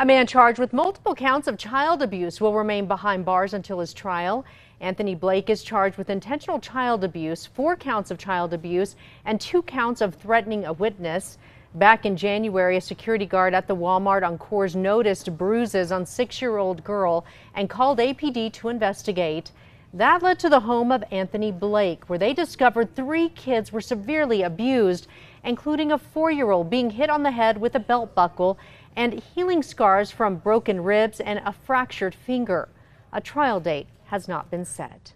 A man charged with multiple counts of child abuse will remain behind bars until his trial. Anthony Blake is charged with intentional child abuse, four counts of child abuse, and two counts of threatening a witness. Back in January, a security guard at the Walmart on Coors noticed bruises on six-year-old girl and called APD to investigate. That led to the home of Anthony Blake, where they discovered three kids were severely abused, including a four-year-old being hit on the head with a belt buckle and healing scars from broken ribs and a fractured finger. A trial date has not been set.